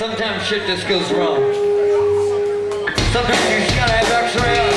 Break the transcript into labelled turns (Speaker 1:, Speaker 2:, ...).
Speaker 1: Sometimes shit just goes wrong. Sometimes you just gotta have x-ray